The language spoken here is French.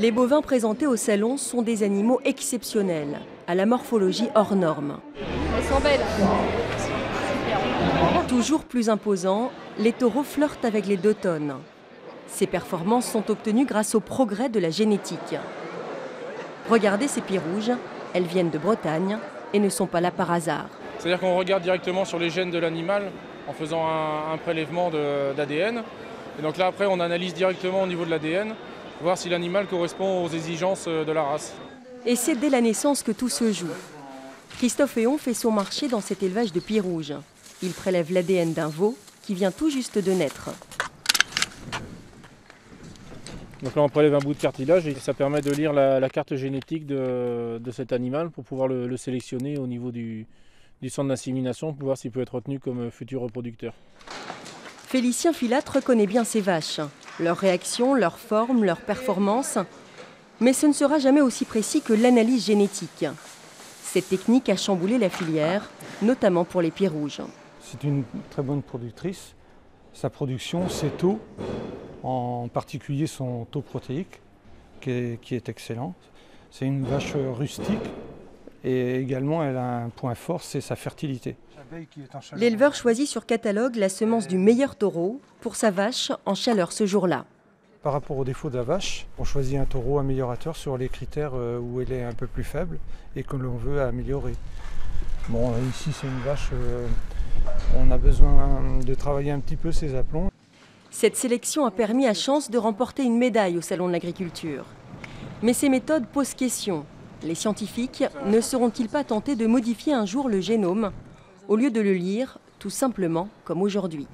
Les bovins présentés au salon sont des animaux exceptionnels, à la morphologie hors norme. Elles sont belles. Toujours plus imposants, les taureaux flirtent avec les deux tonnes. Ces performances sont obtenues grâce au progrès de la génétique. Regardez ces pieds rouges, elles viennent de Bretagne et ne sont pas là par hasard. C'est-à-dire qu'on regarde directement sur les gènes de l'animal en faisant un, un prélèvement d'ADN. Et donc là après on analyse directement au niveau de l'ADN, voir si l'animal correspond aux exigences de la race. Et c'est dès la naissance que tout se joue. Christophe Héon fait son marché dans cet élevage de pieds rouges. Il prélève l'ADN d'un veau qui vient tout juste de naître. Donc là on prélève un bout de cartilage et ça permet de lire la, la carte génétique de, de, cet animal pour pouvoir le, le sélectionner au niveau du, du centre d'insémination pour voir s'il peut être retenu comme futur reproducteur. Félicien Filatre reconnaît bien ces vaches, leurs réactions, leur forme, leur performance, mais ce ne sera jamais aussi précis que l'analyse génétique. Cette technique a chamboulé la filière, notamment pour les pieds rouges. C'est une très bonne productrice. Sa production, ses taux, en particulier son taux protéique, qui est, qui est excellent. C'est une vache rustique et également elle a un point fort, c'est sa fertilité. L'éleveur choisit sur catalogue la semence du meilleur taureau pour sa vache en chaleur ce jour-là. Par rapport aux défauts de la vache, on choisit un taureau améliorateur sur les critères euh, où elle est un peu plus faible et que l'on veut améliorer. Bon, ici c'est une vache, euh, on a besoin de travailler un petit peu ses aplombs. Cette sélection a permis à Chance de remporter une médaille au Salon de l'Agriculture. Mais ces méthodes posent question. Les scientifiques ne seront-ils pas tentés de modifier un jour le génome? Au lieu de le lire tout simplement comme aujourd'hui